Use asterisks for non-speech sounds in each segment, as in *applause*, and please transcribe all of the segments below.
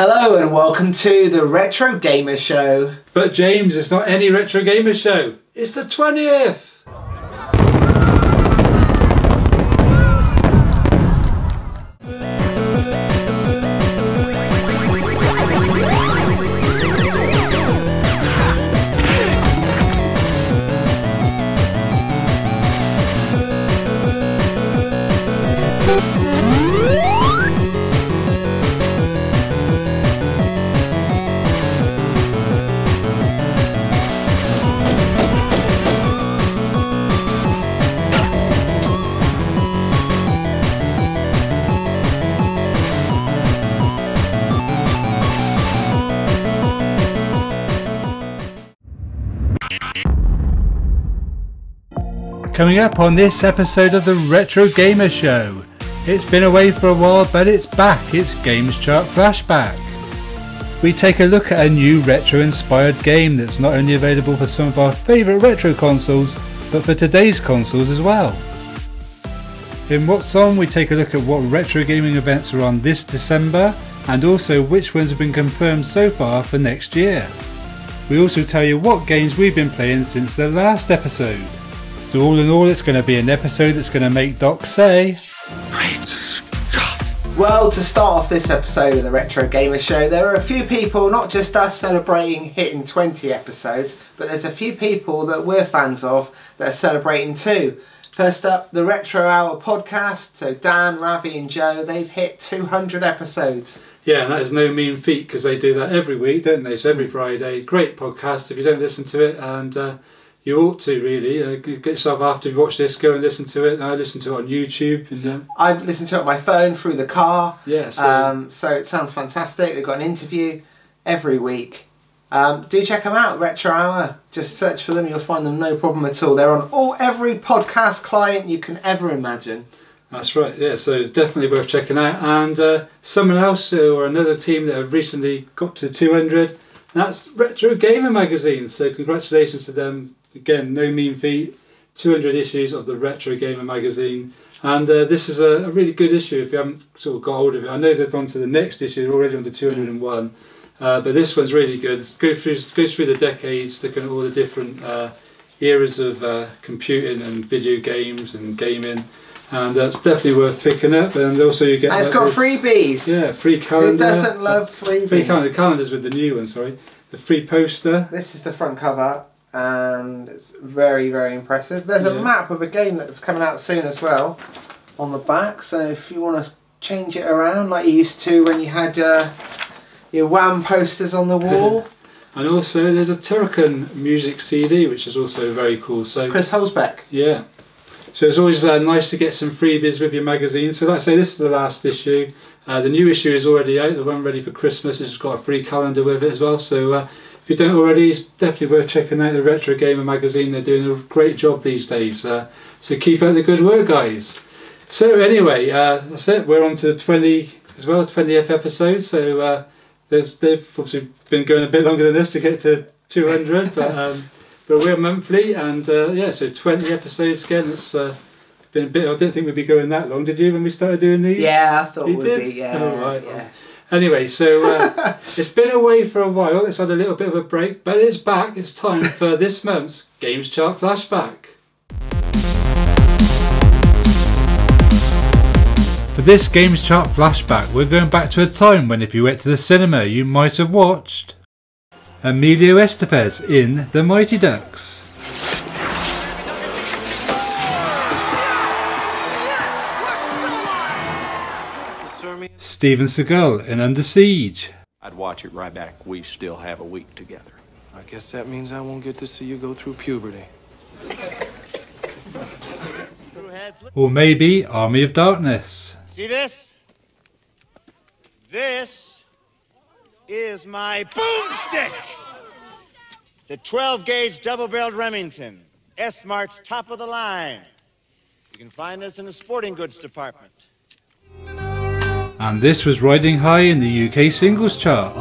Hello and welcome to the Retro Gamer Show. But James, it's not any Retro Gamer Show. It's the 20th. Coming up on this episode of the Retro Gamer Show. It's been away for a while, but it's back. It's Games Chart Flashback. We take a look at a new retro inspired game that's not only available for some of our favourite retro consoles, but for today's consoles as well. In What's On, we take a look at what retro gaming events are on this December and also which ones have been confirmed so far for next year. We also tell you what games we've been playing since the last episode. So all in all, it's going to be an episode that's going to make Doc say, Great Scott! Well, to start off this episode of the Retro Gamer Show, there are a few people, not just us celebrating hitting 20 episodes, but there's a few people that we're fans of that are celebrating too. First up, the Retro Hour podcast. So Dan, Ravi and Joe, they've hit 200 episodes. Yeah, and that is no mean feat because they do that every week, don't they? So every Friday, great podcast. If you don't listen to it, and uh, you ought to really uh, get yourself after you've watched this, go and listen to it. And I listen to it on YouTube. And, uh, I've listened to it on my phone through the car. yeah, so Um, so it sounds fantastic. They've got an interview every week. Um, do check them out, Retro Hour. Just search for them, you'll find them no problem at all. They're on all every podcast client you can ever imagine. that's right. Yeah, so it's definitely worth checking out. And uh, someone else uh, or another team that have recently got to 200, and that's Retro Gamer Magazine. So congratulations to them. Again, no mean feat. 200 issues of the Retro Gamer Magazine. And uh, this is a, a really good issue if you haven't sort of got hold of it. I know they've gone to the next issue, they're already on to 201. Uh, but this one's really good. Go through goes through the decades, looking at all the different uh, eras of uh, computing and video games and gaming, and that's definitely worth picking up. And also you get And it's got freebies. yeah free Who calendar. doesn't love freebies? free calendar? The Calendars with the new one, sorry. The free poster. This is the front cover and it's very, very impressive. There's a map of a game that's coming out soon as well on the back. So if you want to change it around like you used to when you had uh, your Wham posters on the *laughs* wall, And also there's a Turrican music CD, which is also very cool. So Chris Hülsbeck. Yeah. So it's always uh, nice to get some freebies with your magazine. So like I say, this is the last issue. Uh, the new issue is already out, the one ready for Christmas. It's got a free calendar with it as well. So uh, if you don't already, it's definitely worth checking out the Retro Gamer magazine. They're doing a great job these days. Uh, so keep up the good work, guys. So anyway, uh, that's it. We're on to the 20 as well, 20th episode. So uh, there's, they've obviously been going a bit longer than this to get to 200, *laughs* but um, but we're monthly, and uh, yeah, so 20 episodes again. It's uh, been a bit. I didn't think we'd be going that long, did you, when we started doing these? Yeah, I thought You did? be. Yeah, Oh, right. yeah. Anyway, so uh, *laughs* it's been away for a while. It's had a little bit of a break, but it's back. It's time for this month's Games Chart Flashback. For this Games Chart Flashback, we're going back to a time when if you went to the cinema, you might have watched Emilio Estevez in The Mighty Ducks. Steven Seagal in Under Siege. I'd watch it right back. We still have a week together. I guess that means I won't get to see you go through puberty. Or maybe Army of Darkness. See this? This is my boomstick. It's a 12 gauge double barreled Remington. S Mart's top of the line. You can find this in the sporting goods department. And this was riding high in the UK singles chart.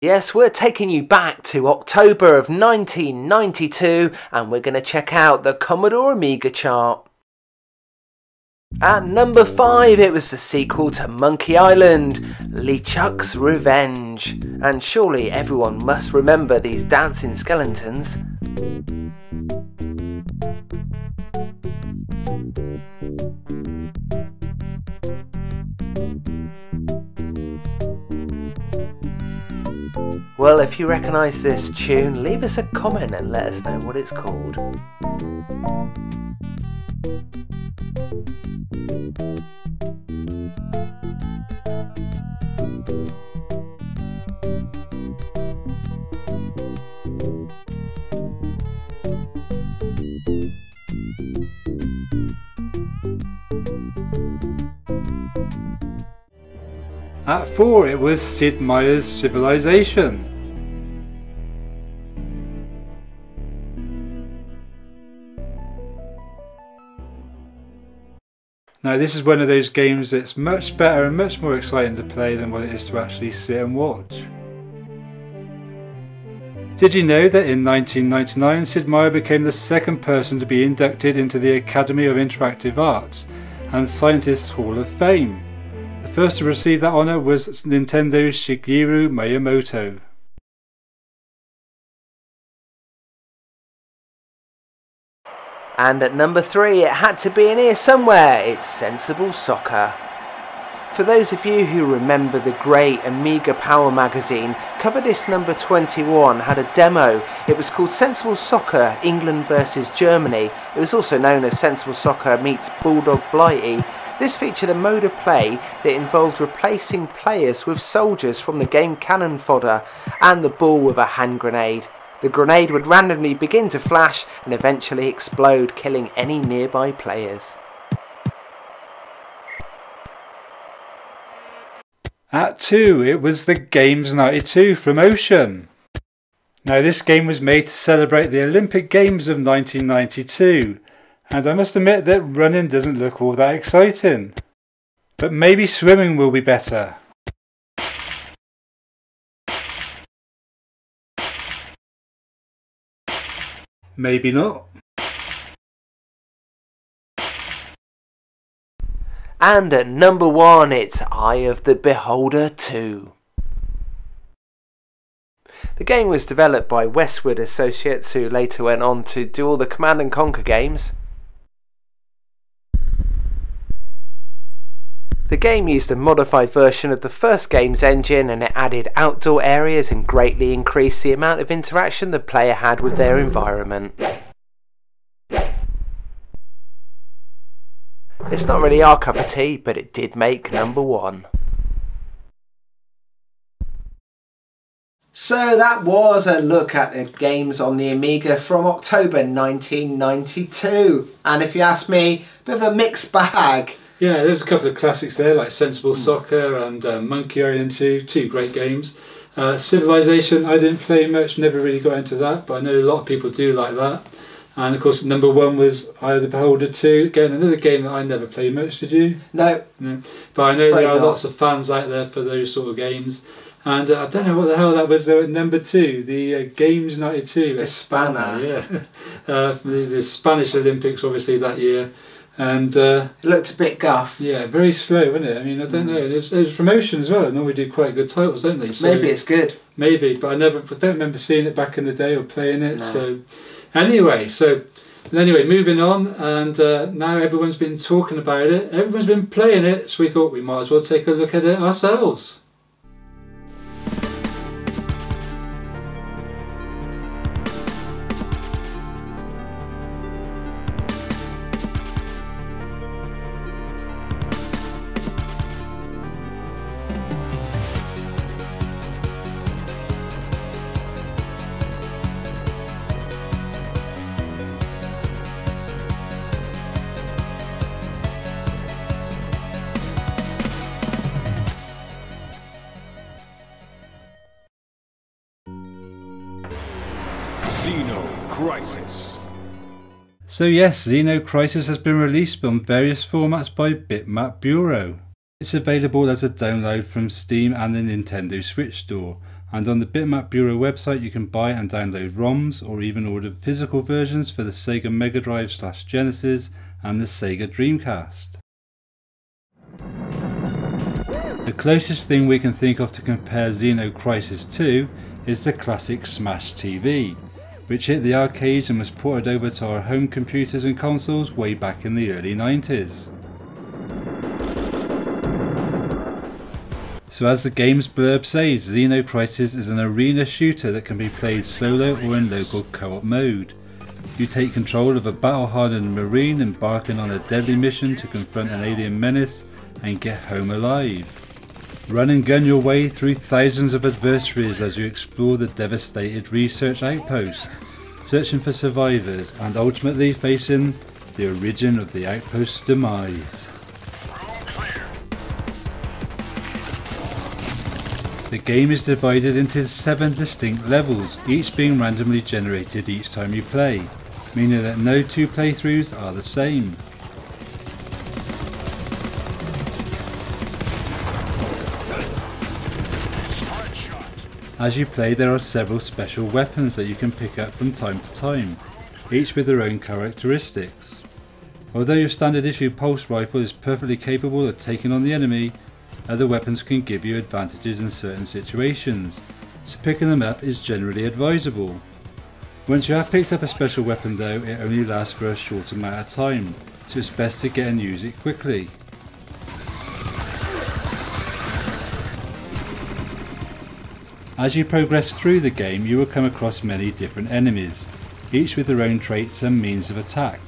Yes, we're taking you back to October of 1992 and we're going to check out the Commodore Amiga chart. At number 5 it was the sequel to Monkey Island, LeChuck's Revenge. And surely everyone must remember these dancing skeletons. Well, if you recognise this tune, leave us a comment and let us know what it's called. At 4 it was Sid Meier's Civilization. Now this is one of those games that's much better and much more exciting to play than what it is to actually sit and watch. Did you know that in 1999 Sid Meier became the second person to be inducted into the Academy of Interactive Arts and Sciences Hall of Fame? First to receive that honour was Nintendo's Shigeru Miyamoto. And at number three, it had to be in here somewhere. It's Sensible Soccer. For those of you who remember the great Amiga Power magazine, cover this number 21 had a demo. It was called Sensible Soccer England versus Germany. It was also known as Sensible Soccer meets Bulldog Blighty. This featured a mode of play that involved replacing players with soldiers from the game cannon fodder and the ball with a hand grenade. The grenade would randomly begin to flash and eventually explode, killing any nearby players. At 2 it was the Games 92 from Ocean. Now this game was made to celebrate the Olympic Games of 1992 and I must admit that running doesn't look all that exciting. But maybe swimming will be better. Maybe not. And at number one, it's Eye of the Beholder 2. The game was developed by Westwood Associates, who later went on to do all the Command and Conquer games. The game used a modified version of the first game's engine and it added outdoor areas and greatly increased the amount of interaction the player had with their environment. It's not really our cup of tea, but it did make number one. So that was a look at the games on the Amiga from October 1992. And if you ask me, a bit of a mixed bag. Yeah, there's a couple of classics there like Sensible Soccer and uh, Monkey Island 2, two great games. Uh, Civilization, I didn't play much, never really got into that, but I know a lot of people do like that. And of course, number one was Eye of the Beholder 2. Again, another game that I never played much, did you? No. No. But I know there are not. lots of fans out there for those sort of games. And uh, I don't know what the hell that was though at number two, the uh, Games 92. Espana. yeah. *laughs* Uh, the, the Spanish Olympics, obviously, that year. And uh, It looked a bit guff. yeah, very slow, wasn't it? I mean, I don't know. There's, there's promotion as well. Normally do quite good titles, don't they? So Maybe it's good. maybe, but I never, I don't remember seeing it back in the day or playing it. No. So anyway, so anyway, moving on, and uh, now everyone's been talking about it. Everyone's been playing it, so we thought we might as well take a look at it ourselves. Xeno Crisis. So yes, Xeno Crisis has been released on various formats by Bitmap Bureau. It's available as a download from Steam and the Nintendo Switch store, And on the Bitmap Bureau website, you can buy and download ROMs or even order physical versions for the Sega Mega Drive slash Genesis and the Sega Dreamcast. The closest thing we can think of to compare Xeno Crisis 2 is the classic Smash TV, which hit the arcades and was ported over to our home computers and consoles way back in the early 90s. So as the game's blurb says, Xeno Crisis is an arena shooter that can be played solo or in local co-op mode. You take control of a battle-hardened marine embarking on a deadly mission to confront an alien menace and get home alive. Run and gun your way through thousands of adversaries as you explore the devastated research outpost, searching for survivors and ultimately facing the origin of the outpost's demise. The game is divided into seven distinct levels, each being randomly generated each time you play, meaning that no two playthroughs are the same. As you play there are several special weapons that you can pick up from time to time, each with their own characteristics. Although your standard issue pulse rifle is perfectly capable of taking on the enemy, other weapons can give you advantages in certain situations, so picking them up is generally advisable. Once you have picked up a special weapon though, it only lasts for a short amount of time, so it's best to get and use it quickly. As you progress through the game you will come across many different enemies, each with their own traits and means of attack.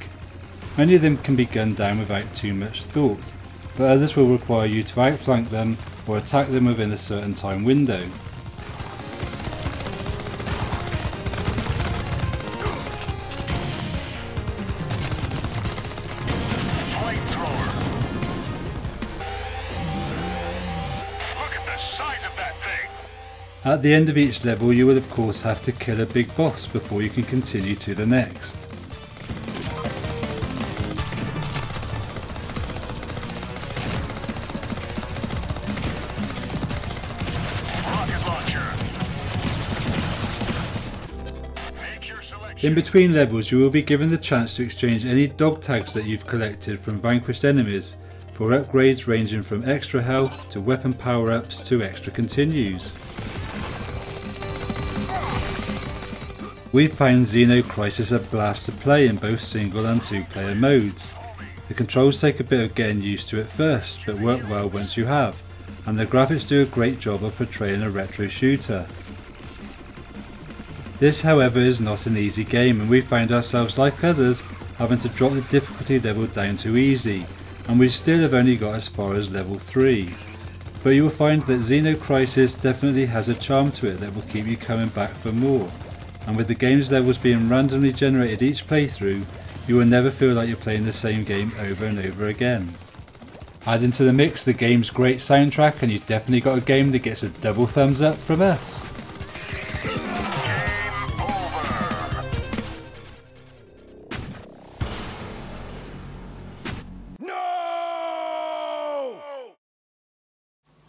Many of them can be gunned down without too much thought, but others will require you to outflank them or attack them within a certain time window. At the end of each level you will of course have to kill a big boss before you can continue to the next. In between levels you will be given the chance to exchange any dog tags that you've collected from vanquished enemies for upgrades ranging from extra health to weapon power ups to extra continues. We found Xeno Crisis a blast to play in both single and two player modes. The controls take a bit of getting used to at first, but work well once you have, and the graphics do a great job of portraying a retro shooter. This however is not an easy game and we found ourselves like others having to drop the difficulty level down to easy and we still have only got as far as level 3. But you will find that Xeno Crisis definitely has a charm to it that will keep you coming back for more and with the game's levels being randomly generated each playthrough, you will never feel like you're playing the same game over and over again. Add into the mix the game's great soundtrack and you've definitely got a game that gets a double thumbs up from us.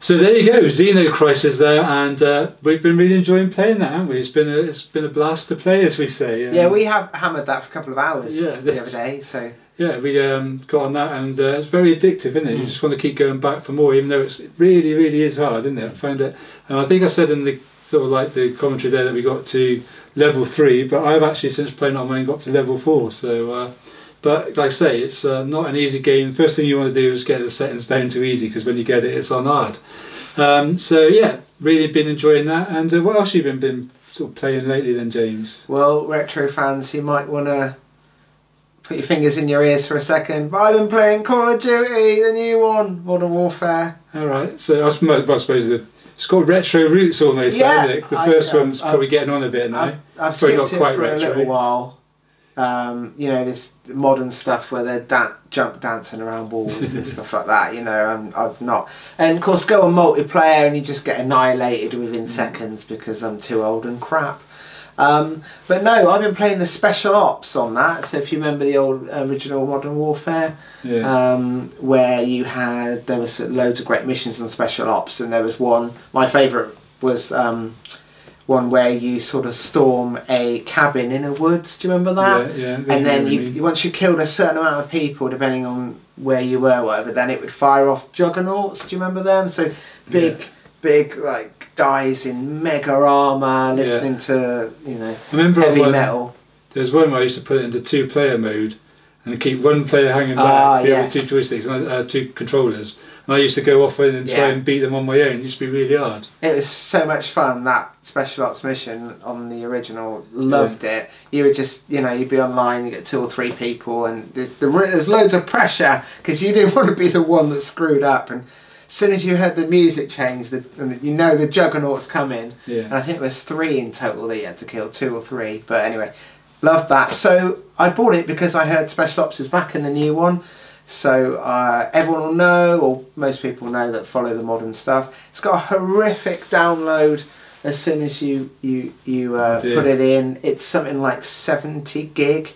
So there you go, Xeno Crisis there, and uh, we've been really enjoying playing that, haven't we? It's been a it's been a blast to play, as we say. Um, yeah, we have hammered that for a couple of hours yeah, the other day. So yeah, we um, got on that, and uh, it's very addictive, isn't it? Mm. You just want to keep going back for more, even though it's it really, really is hard, isn't it? I found it, and I think I said in the sort of like the commentary there that we got to level three, but I've actually since playing on mine got to level four. So. Uh, but like I say, it's uh, not an easy game. First thing you want to do is get the settings down to easy because when you get it, it's on hard. Um, so yeah, really been enjoying that. And uh, what else have you been, been sort of playing lately then, James? Well, retro fans, you might want to put your fingers in your ears for a second. But I've been playing Call of Duty, the new one, Modern Warfare. All right. So I suppose the it's got retro roots almost, yeah? The first I, one's probably getting on a bit now. I've, I've skipped it for retro. a little while um, you know, this modern stuff where they're da- jump dancing around walls and *laughs* stuff like that. You know, I'm, I've not. And of course, go on multiplayer and you just get annihilated within mm. seconds because I'm too old and crap. Um, but no, I've been playing the special ops on that. So if you remember the old original Modern Warfare, yeah. um, where you had there was loads of great missions on special ops, and there was one. My favourite was um, one where you sort of storm a cabin in a woods. Do you remember that? Yeah, yeah. and then you, once you killed a certain amount of people, depending on where you were, whatever, then it would fire off juggernauts. Do you remember them? So big, Yeah. big like guys in mega armor, listening to you know I remember heavy one, metal. There's one where I used to put it into two player mode and keep one player hanging back, Ah, the yes. other two joysticks, and uh, two controllers. I used to go off in and try Yeah. and beat them on my own. It used to be really hard. It was so much fun that special ops mission on the original. Loved it. You would just, you know, you'd be online, you get two or three people, and the, the, there's loads of pressure because you didn't *laughs* want to be the one that screwed up. And as soon as you heard the music change, the, and you know the juggernauts coming. Yeah. And I think there's three in total that you had to kill, two or three. But anyway, loved that. So I bought it because I heard Special Ops is back in the new one. So uh, everyone will know, or most people know that follow the modern stuff. It's got a horrific download as soon as you you you uh, put it in. It's something like 70 gig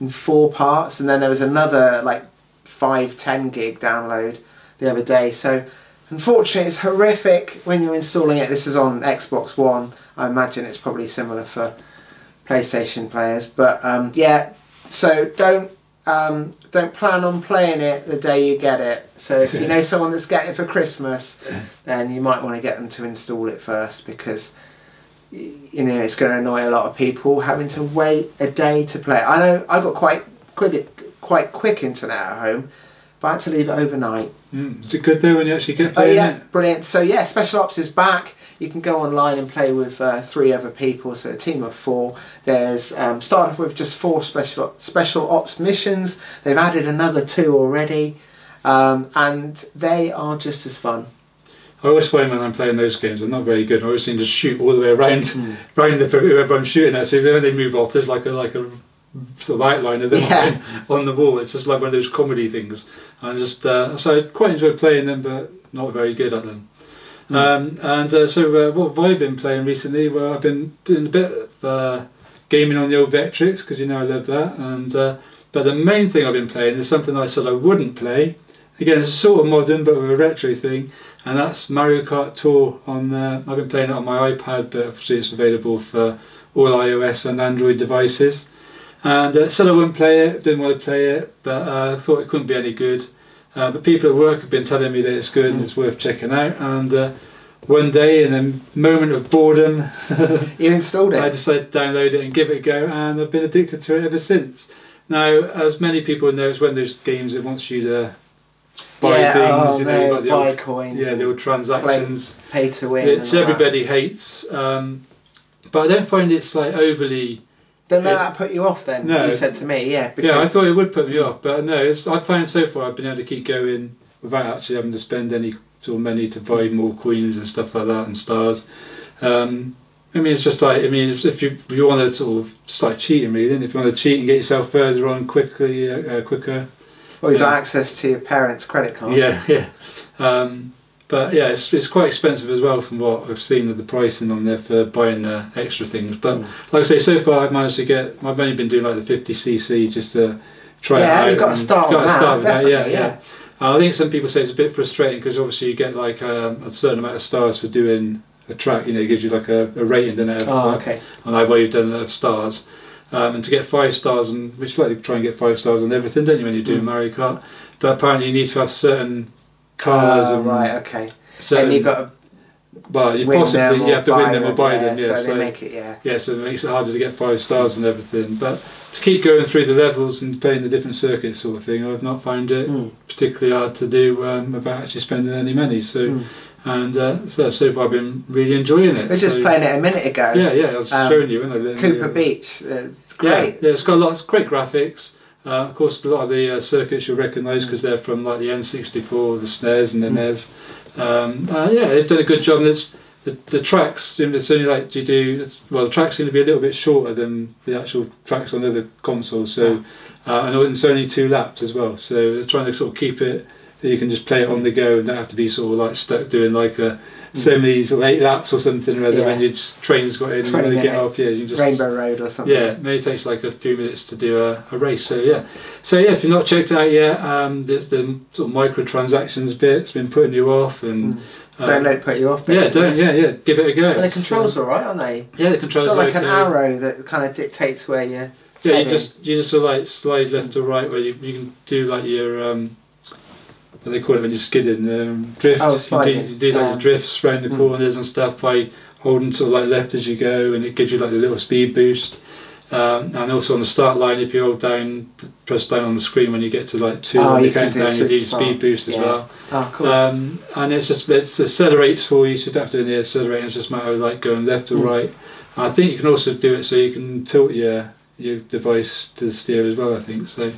in four parts, and then there was another like five, 10 gig download the other day. So unfortunately, it's horrific when you're installing it. This is on Xbox One. I imagine it's probably similar for PlayStation players, but um, yeah. So don't um, don't plan on playing it the day you get it. So if you know *laughs* someone that's getting it for Christmas, then you might want to get them to install it first because you know it's going to annoy a lot of people having to wait a day to play. it. I know I got quite quick quite quick internet at home, but I had to leave it overnight. Mm. Is it good though when you actually get Oh playing yeah, it? brilliant. So yeah, Special Ops is back. You can go online and play with uh, three other people, so a team of four. There's um, started off with just four special special ops missions. They've added another two already, um, and they are just as fun. I always find when I'm playing those games, I'm not very good. I always seem to shoot all the way around, Hmm. *laughs* around the whoever I'm shooting at. So when they move off, there's like a like a sort of outline of them Yeah. on, *laughs* on the wall. It's just like one of those comedy things. I just uh, so I quite enjoy playing them, but not very good at them. Hmm. Um, and uh, so uh, what have I been playing recently? Well, I've been doing a bit of uh, gaming on the old Vectrex because you know I love that. And uh, but the main thing I've been playing is something I said I wouldn't play. Again, it's sort of modern, but with a retro thing, and that's Mario Kart Tour. On uh, I've been playing it on my iPad, but obviously it's available for all iOS and Android devices. And uh, said I wouldn't play it, didn't want to play it, but uh, I thought it couldn't be any good. Uh, but people at work have been telling me that it's good and it's worth checking out. And uh, one day, in a moment of boredom, *laughs* You installed it. I decided to download it and give it a go, and I've been addicted to it ever since. Now, as many people know, it's one of those games that wants you to buy yeah, things. oh you know, no, like the buy old, coins. yeah, the old transactions, pay to win. which all that. everybody hates. Um, but I don't find it's like overly. Don't let it- that put you off then. No. You said to me, yeah. Because Yeah, I thought it would put me off, but no, it's, I found so far I've been able to keep going without actually having to spend any sort of money to buy more queens and stuff like that and stars. Um, I mean, it's just like I mean, if you if you want to sort of just like cheating, really, then if you want to cheat and get yourself further on quickly, uh, uh, quicker, well, you've got access to your parents' credit card. yeah, yeah. Um, but yeah, it's, it's quite expensive as well from what I've seen of the pricing on there for buying uh, extra things. But Mm. like I say, so far I've managed to get. I've only been doing like the 50cc just to try Yeah, it out. you've got to and- start gotta with that, start with that, definitely, yeah, yeah. yeah. Uh, I think some people say it's a bit frustrating because obviously you get like um, a certain amount of stars for doing a track. You know, it gives you like a, a rating, it? of, Oh, okay. well you've done enough stars. Um, and to get five stars, and which like to try and get five stars on everything, don't you, when you do Mm. Mario Kart? But apparently you need to have certain cars Oh, and right, okay. certain, and you've got to well, you possibly them you have to win them or buy yeah, them, yeah. So, So, they make it, yeah. yeah, so it makes it harder to get five stars and everything. But to keep going through the levels and playing the different circuits, sort of thing, I've not found it Mm. particularly hard to do um, without actually spending any money. So, Mm. and uh, so so far I've been really enjoying it. We were just So- playing it a minute ago. Yeah, yeah, I was Um, showing you, wasn't I? Koopa Yeah. Beach. uh, It's Yeah, great. yeah, it's got lots of great graphics. Uh, of course, a lot of the uh, circuits you'll recognise Mm. because they're from like the N64, the SNES and the NES. Um, uh, yeah, they've done a good job. And it's the, the tracks. It's only like you do. It's, well, the tracks going to be a little bit shorter than the actual tracks on other consoles. So, uh, and it's only two laps as well. So they're trying to sort of keep it that you can just play it on the go and don't have to be sort of like stuck doing like a so many sort of eight laps or something or other Mm. Yeah. when your train's got in and 20 you get off. Yeah, you just Rainbow Road or something. yeah, maybe it takes like a few minutes to do a, a race. So yeah, so yeah, if you've not checked out yet, um, the, the sort of microtransactions bit has been putting you off, and Mm. Don't let it put you off. Yeah, don't. Yeah, yeah. Give it a go. And the controls uh, are right, aren't they? yeah, the controls Got are like an arrow that kind of dictates where you. Yeah, you just you just sort of like slide left to right where you, you can do like your um, what they call it when you're skidding um, drift. Oh, you, do, sliding. you do like your drifts around the mm. corners and stuff by holding sort of like left as you go, and it gives you like a little speed boost. Um, and also on the start line, if you hold down, press down on the screen when you get to like two Oh, you the can do countdown, you do speed boost as Yeah. well. Oh, cool. Um, and it's just it accelerates for you, so you don't have to do any accelerating. It's just a matter of like going left or Mm. right. And I think you can also do it so you can tilt your your device to the steer as well. I think so.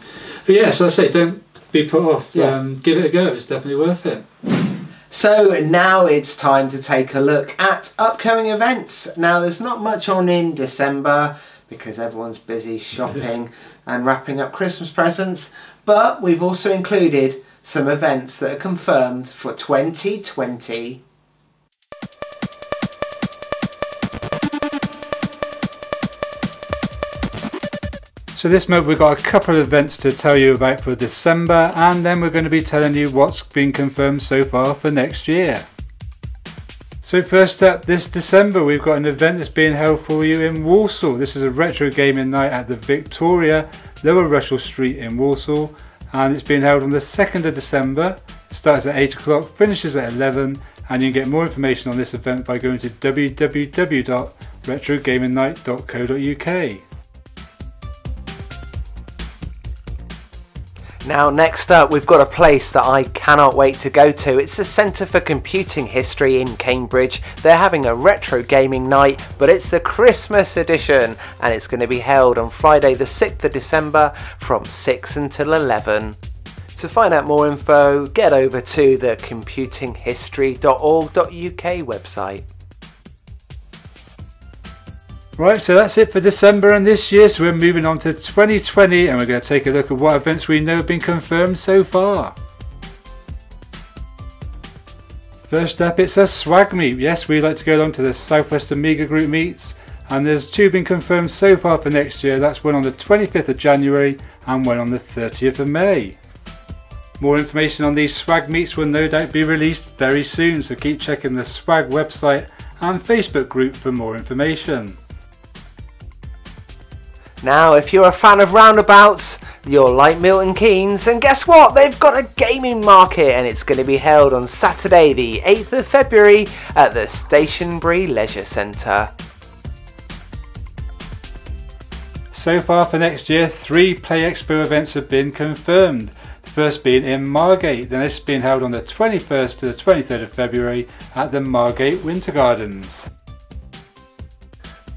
But yeah, so I say don't be put off. Yeah. Um, give it a go. It's definitely worth it. So now it's time to take a look at upcoming events. Now there's not much on in December because everyone's busy shopping *laughs* and wrapping up Christmas presents, but we've also included some events that are confirmed for 2020. So this month we've got a couple of events to tell you about for December and then we're going to be telling you what's been confirmed so far for next year. So first up this December we've got an event that's being held for you in Walsall. This is a retro gaming night at the Victoria, Lower Russell Street in Walsall and it's being held on the 2nd of December. Starts at 8 o'clock, finishes at 11 and you can get more information on this event by going to www.retrogamingnight.co.uk. Now, next up, we've got a place that I cannot wait to go to. It's the Centre for Computing History in Cambridge. They're having a retro gaming night, but it's the Christmas edition, and it's going to be held on Friday, the 6th of December from 6 until 11. To find out more info, get over to the computinghistory.org.uk website. Right, so that's it for December and this year. So we're moving on to 2020 and we're going to take a look at what events we know have been confirmed so far. First up, it's a swag meet. Yes, we like to go along to the Southwest Amiga Group meets, and there's two been confirmed so far for next year. That's one on the 25th of January and one on the 30th of May. More information on these swag meets will no doubt be released very soon, so keep checking the swag website and Facebook group for more information. Now, if you're a fan of roundabouts, you're like Milton Keynes, and guess what? They've got a gaming market and it's going to be held on Saturday, the 8th of February at the Stantonbury Leisure Centre. So far for next year, three Play Expo events have been confirmed. The first being in Margate, then this being held on the 21st to the 23rd of February at the Margate Winter Gardens.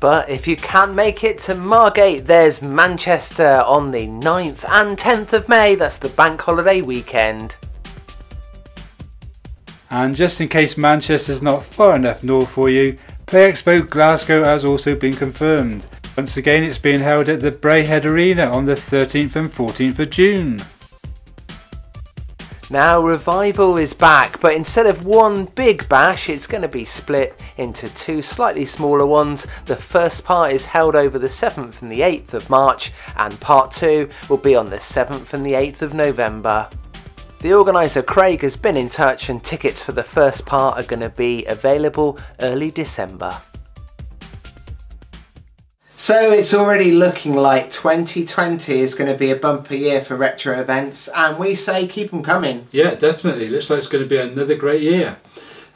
But if you can't make it to Margate, there's Manchester on the 9th and 10th of May. That's the bank holiday weekend. And just in case Manchester's not far enough north for you, Play Expo Glasgow has also been confirmed. Once again, it's being held at the Braehead Arena on the 13th and 14th of June. Now, Revival is back, but instead of one big bash, it's going to be split into two slightly smaller ones. The first part is held over the 7th and the 8th of March, and part 2 will be on the 7th and the 8th of November. The organiser Craig has been in touch, and tickets for the first part are going to be available early December. So it's already looking like 2020 is going to be a bumper year for retro events, and we say keep them coming. Yeah, definitely. Looks like it's going to be another great year.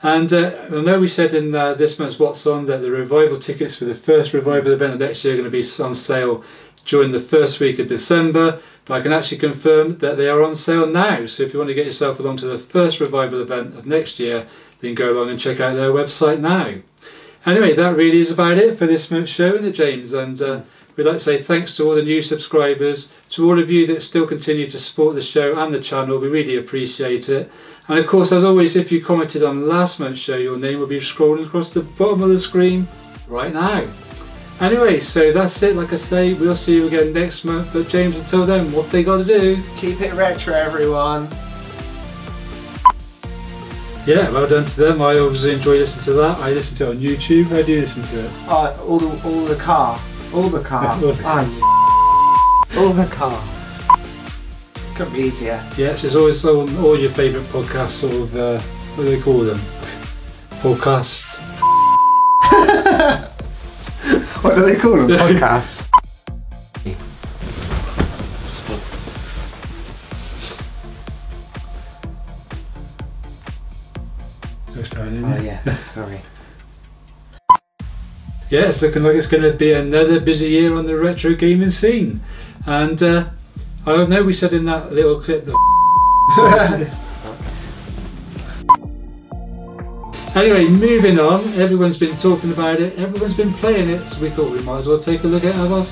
And uh, I know we said in uh, this month's What's On that the revival tickets for the first revival event of next year are going to be on sale during the first week of December, but I can actually confirm that they are on sale now. So if you want to get yourself along to the first revival event of next year, then go along and check out their website now. Anyway, that really is about it for this month's show, isn't it, James? And uh, we'd like to say thanks to all the new subscribers, to all of you that still continue to support the show and the channel. We really appreciate it. And of course, as always, if you commented on last month's show, your name will be scrolling across the bottom of the screen right now. Anyway, so that's it. Like I say, we'll see you again next month. But James, until then, what they got to do? Keep it retro, everyone. Yeah, well done to them. I obviously enjoy listening to that. I listen to it on YouTube. How do you listen to it? Oh, all the all the car, all the car. *laughs* All the car. All the car. Couldn't be easier. Yes, it's always on all your favourite podcasts, sort of, uh, what do they call them? Podcast. *laughs* What do they call them? *laughs* Podcasts. Next time, Oh yeah, *laughs* sorry. Yeah, it's looking like it's going to be another busy year on the retro gaming scene. And uh, I know we said in that little clip that. *laughs* anyway, moving on. Everyone's been talking about it. Everyone's been playing it. So we thought we might as well take a look at how *laughs* else.